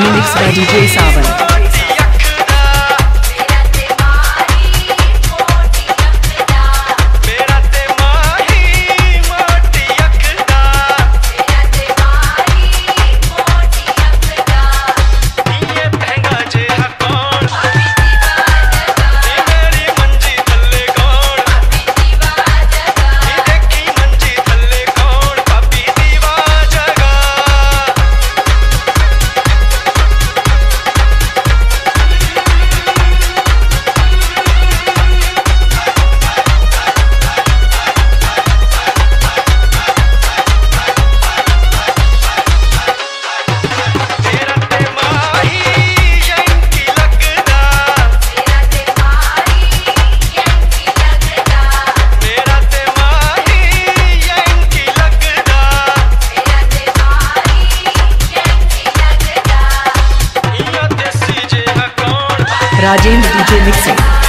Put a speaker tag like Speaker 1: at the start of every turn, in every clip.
Speaker 1: Remix by DJ Sawan.
Speaker 2: Rajendra DJ mixing.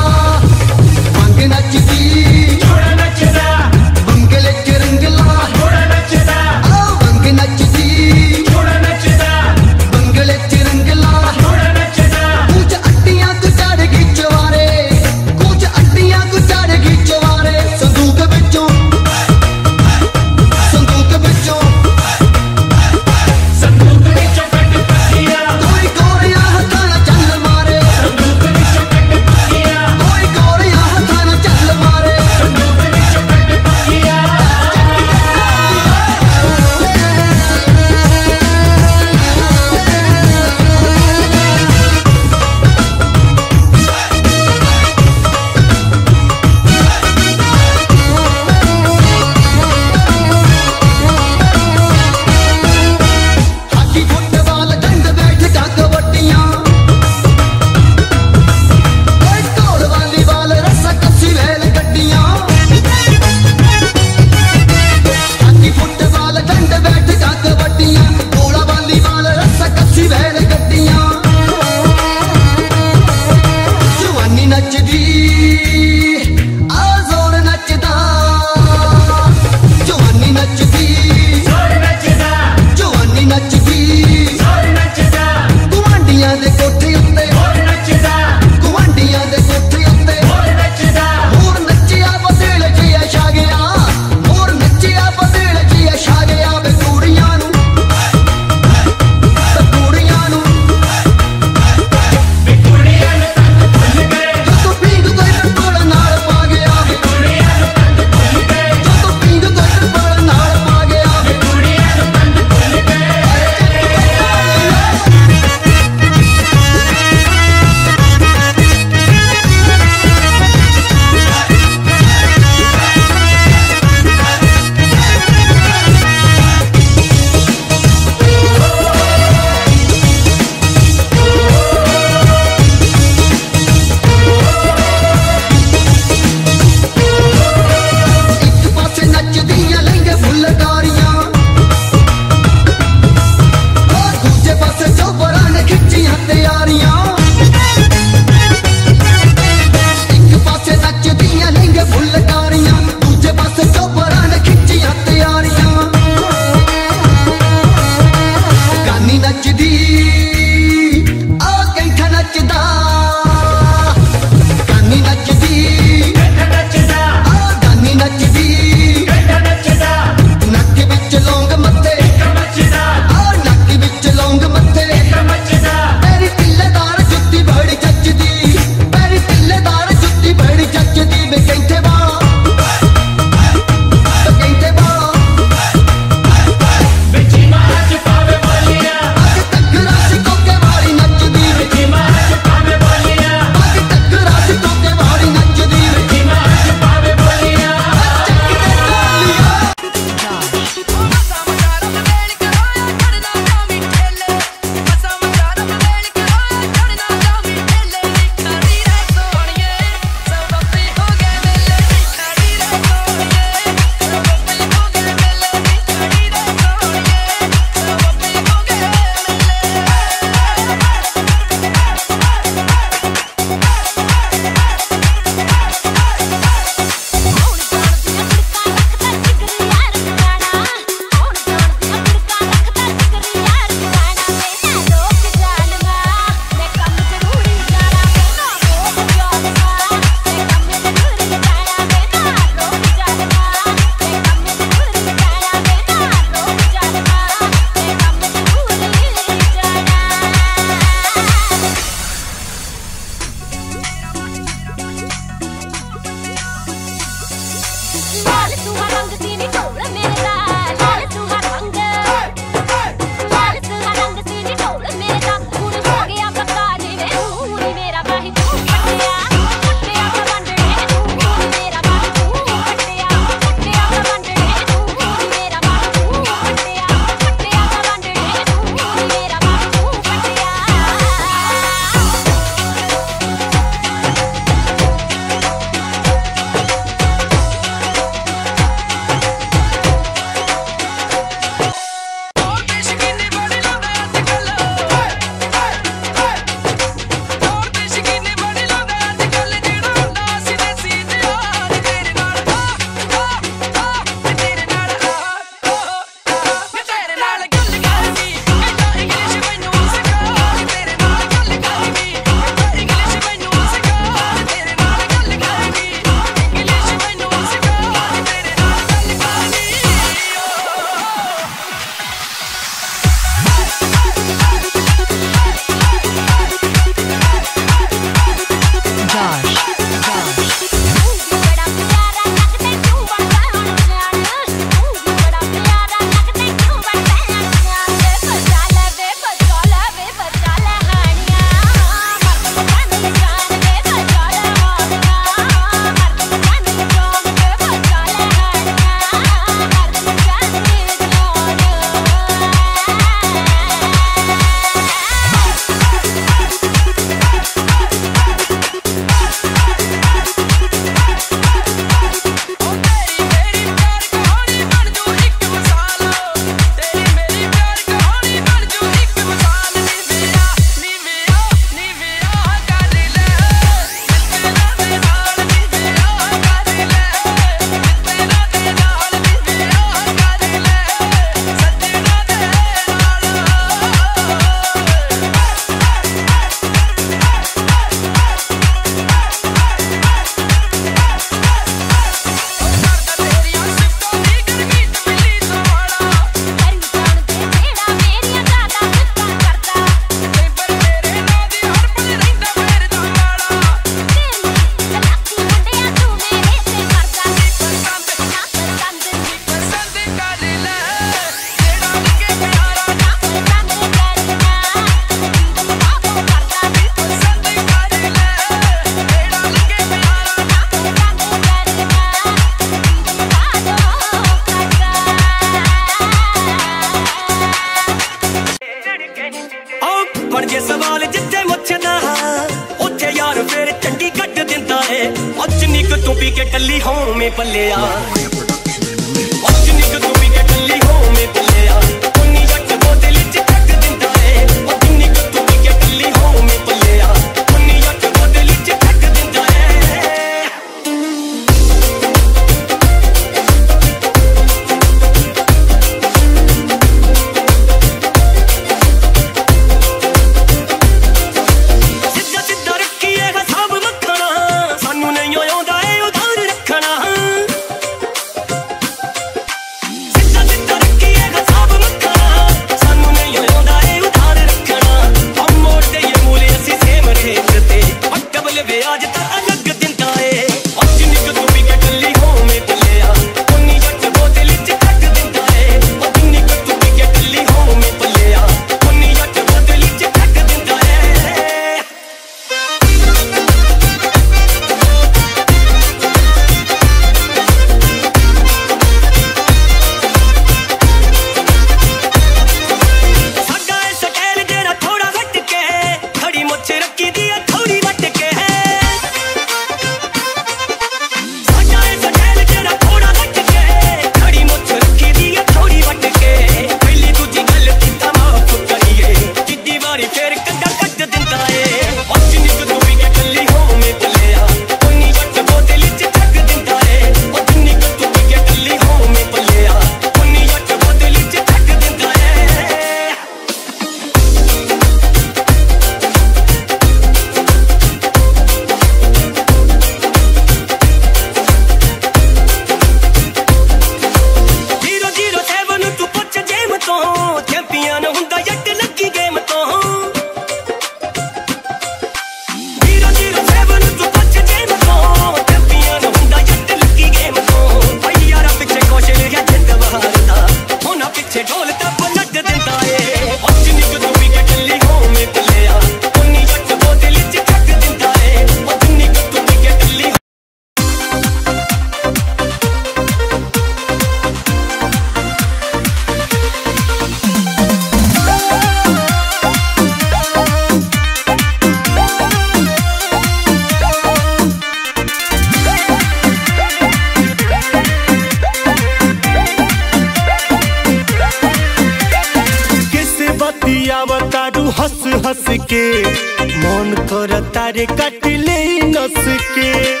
Speaker 2: के मन कर तारे कट ले नस के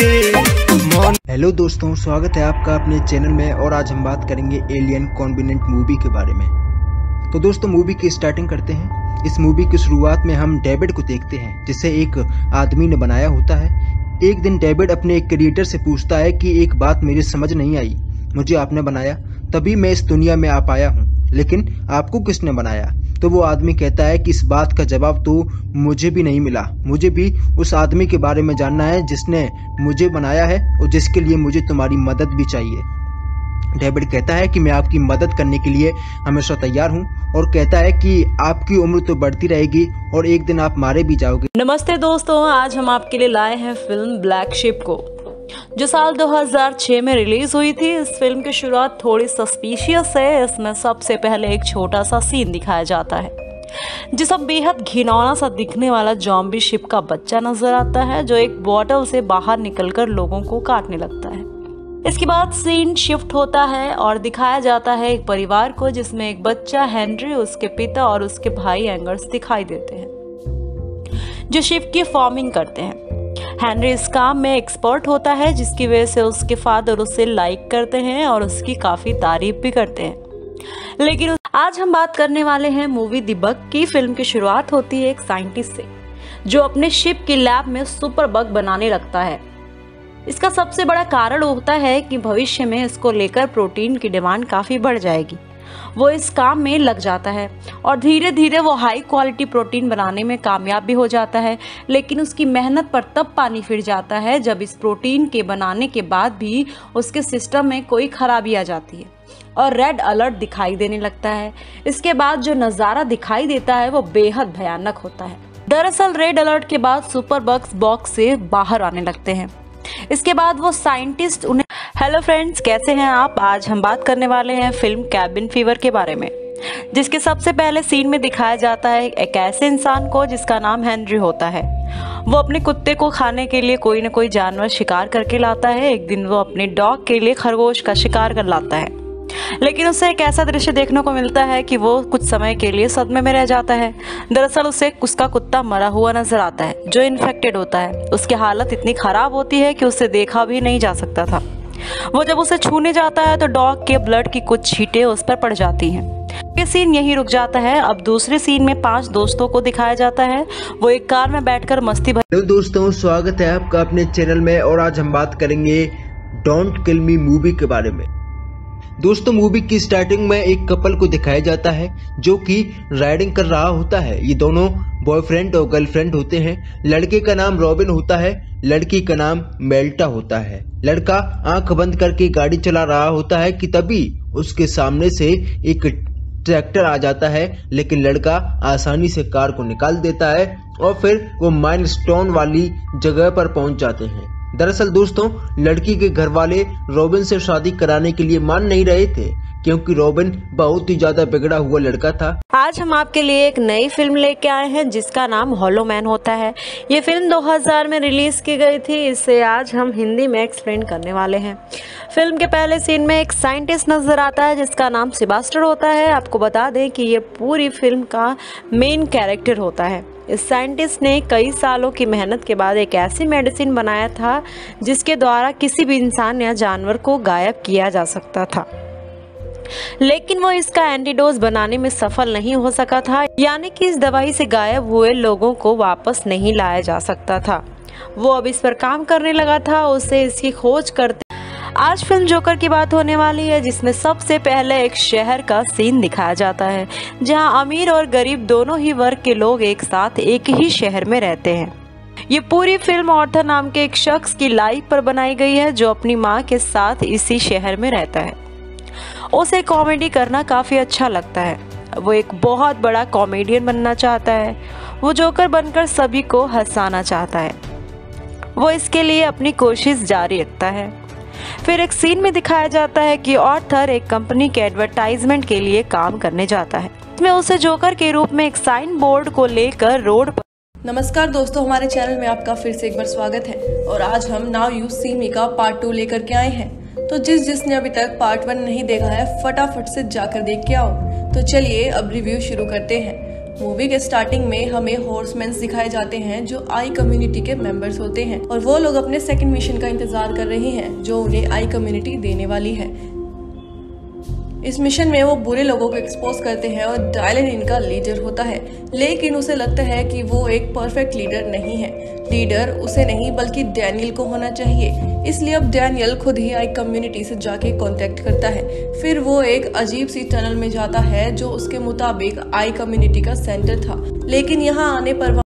Speaker 2: के
Speaker 3: हेलो दोस्तों, स्वागत है आपका अपने चैनल में और आज हम बात करेंगे एलियन कॉन्विनेंट मूवी के बारे में। तो दोस्तों मूवी की स्टार्टिंग करते हैं। इस मूवी की शुरुआत में हम डेविड को देखते हैं, जिसे एक आदमी ने बनाया होता है। एक दिन डेविड अपने एक क्रिएटर से पूछता है कि एक बात मेरी समझ नहीं आई। मुझे आपने बनाया, तभी मैं इस दुनिया में आ पाया हूँ। लेकिन आपको किसने बनाया? तो वो आदमी कहता है कि इस बात का जवाब तो मुझे भी नहीं मिला। मुझे भी उस आदमी के बारे में जानना है जिसने मुझे बनाया है और जिसके लिए मुझे तुम्हारी मदद भी चाहिए। डेविड कहता है कि मैं आपकी मदद करने के लिए हमेशा तैयार हूँ और कहता है कि आपकी उम्र तो बढ़ती रहेगी और एक दिन आप मारे भी जाओगे।
Speaker 4: नमस्ते दोस्तों, आज हम आपके लिए लाए हैं फ़िल्म ब्लैक शिप को। जो साल 2006 में रिलीज़ हुई थी, इस फ़िल्म की शुरुआत थोड़ी सस्पिशियस है। इसमें सबसे पहले एक छोटा सा सीन दिखाया जाता है, जिसमें बेहद घिनौना सा दिखने वाला जॉम्बी शिप का बच्चा नज़र आता है, जो एक बॉटल से बाहर निकलकर लोगों को काटने लगता है। इसके बाद सीन शिफ्ट होता है और दिखाया जाता है एक परिवार को, जिसमें एक बच्चा हेनरी, उसके पिता और उसके भाई एंगर्स दिखाई देते हैं, जो शिप की फॉर्मिंग करते हैं। हेनरी इस काम में एक्सपर्ट होता है, जिसकी वजह से उसके फादर उसे लाइक करते हैं और उसकी काफ़ी तारीफ़ भी करते हैं। लेकिन आज हम बात करने वाले हैं मूवी दिबक की। फ़िल्म की शुरुआत होती है एक साइंटिस्ट से, जो अपने शिप की लैब में सुपर बग बनाने लगता है। इसका सबसे बड़ा कारण होता है कि भविष्य में इसको लेकर प्रोटीन की डिमांड काफ़ी बढ़ जाएगी। वो इस काम में लग जाता है और धीरे धीरे वो हाई क्वालिटी प्रोटीन बनाने में कामयाब भी हो जाता है, लेकिन उसकी मेहनत पर तब पानी फिर जाता है जब इस प्रोटीन के बनाने के बाद भी उसके सिस्टम में कोई खराबी आ जाती है और रेड अलर्ट दिखाई देने लगता है। इसके बाद जो नज़ारा दिखाई देता है वो बेहद भयानक होता है। दरअसल रेड अलर्ट के बाद सुपर बग्स बॉक्स से बाहर आने लगते हैं। इसके बाद वो साइंटिस्ट उन्हें हेलो फ्रेंड्स कैसे हैं आप? आज हम बात करने वाले हैं फ़िल्म कैबिन फीवर के बारे में, जिसके सबसे पहले सीन में दिखाया जाता है एक ऐसे इंसान को जिसका नाम हेनरी होता है। वो अपने कुत्ते को खाने के लिए कोई ना कोई जानवर शिकार करके लाता है। एक दिन वो अपने डॉग के लिए खरगोश का शिकार कर लाता है। लेकिन उसे एक ऐसा दृश्य देखने को मिलता है कि वो कुछ समय के लिए सदमे में रह जाता है। दरअसल उसे उसका कुत्ता मरा हुआ नज़र आता है, जो इन्फेक्टेड होता है। उसकी हालत इतनी खराब होती है कि उसे देखा भी नहीं जा सकता था। वो जब उसे छूने जाता है तो डॉग के ब्लड की कुछ छींटे उस पर पड़ जाती हैं। ये सीन यहीं रुक जाता है। अब दूसरे सीन में पाँच दोस्तों को दिखाया जाता है। वो एक कार में बैठकर मस्ती भर
Speaker 3: दोस्तों, स्वागत है आपका अपने चैनल में और आज हम बात करेंगे डोंट किल मी मूवी के बारे में। दोस्तों मूवी की स्टार्टिंग में एक कपल को दिखाया जाता है, जो कि राइडिंग कर रहा होता है। ये दोनों बॉयफ्रेंड और गर्लफ्रेंड होते हैं। लड़के का नाम रॉबिन होता है, लड़की का नाम मेल्टा होता है। लड़का आँख बंद करके गाड़ी चला रहा होता है कि तभी उसके सामने से एक ट्रैक्टर आ जाता है, लेकिन लड़का आसानी से कार को निकाल देता है और फिर वो माइल वाली जगह पर पहुँच जाते हैं। दरअसल दोस्तों, लड़की के घर वाले रॉबिन से शादी कराने के लिए मान नहीं रहे थे। क्योंकि रॉबिन बहुत ही ज़्यादा बिगड़ा हुआ लड़का था।
Speaker 4: आज हम आपके लिए एक नई फ़िल्म लेके आए हैं, जिसका नाम हॉलो मैन होता है। ये फ़िल्म 2000 में रिलीज़ की गई थी, इसे आज हम हिंदी में एक्सप्लेन करने वाले हैं। फ़िल्म के पहले सीन में एक साइंटिस्ट नज़र आता है, जिसका नाम सिबास्टर होता है। आपको बता दें कि ये पूरी फ़िल्म का मेन कैरेक्टर होता है। इस साइंटिस्ट ने कई सालों की मेहनत के बाद एक ऐसी मेडिसिन बनाया था, जिसके द्वारा किसी भी इंसान या जानवर को गायब किया जा सकता था। लेकिन वो इसका एंटीडोज बनाने में सफल नहीं हो सका था, यानी कि इस दवाई से गायब हुए लोगों को वापस नहीं लाया जा सकता था। वो अब इस पर काम करने लगा था, उसे इसकी खोज करते आज फ़िल्म जोकर की बात होने वाली है, जिसमें सबसे पहले एक शहर का सीन दिखाया जाता है, जहाँ अमीर और गरीब दोनों ही वर्ग के लोग एक साथ एक ही शहर में रहते हैं। ये पूरी फ़िल्म ऑर्थर नाम के एक शख्स की लाइफ पर बनाई गई है, जो अपनी माँ के साथ इसी शहर में रहता है। उसे कॉमेडी करना काफ़ी अच्छा लगता है। वो एक बहुत बड़ा कॉमेडियन बनना चाहता है। वो जोकर बनकर सभी को हंसाना चाहता है। वो इसके लिए अपनी कोशिश जारी रखता है। फिर एक सीन में दिखाया जाता है कि ऑर्थर एक कंपनी के एडवर्टाइजमेंट के लिए काम करने जाता है। इसमें उसे जोकर के रूप में एक साइन बोर्ड को लेकर रोड पर
Speaker 5: नमस्कार दोस्तों, हमारे चैनल में आपका फिर से एक बार स्वागत है। और आज हम नाव यू सी मी का पार्ट टू लेकर के आए हैं। तो जिस जिसने अभी तक पार्ट वन नहीं देखा है, फटाफट से जाकर देख के आओ। तो चलिए अब रिव्यू शुरू करते हैं। मूवी के स्टार्टिंग में हमें हॉर्समैन दिखाए जाते हैं, जो आई कम्युनिटी के मेंबर्स होते हैं। और वो लोग अपने सेकंड मिशन का इंतज़ार कर रहे हैं, जो उन्हें आई कम्युनिटी देने वाली है। इस मिशन में वो बुरे लोगों को एक्सपोज करते हैं और डायलन इनका लीडर होता है। लेकिन उसे लगता है कि वो एक परफेक्ट लीडर नहीं है। लीडर उसे नहीं, बल्कि डैनियल को होना चाहिए। इसलिए अब डैनियल खुद ही आई कम्युनिटी से जाके कांटेक्ट करता है। फिर वो एक अजीब सी टनल में जाता है, जो उसके मुताबिक आई कम्युनिटी का सेंटर था। लेकिन यहाँ आने पर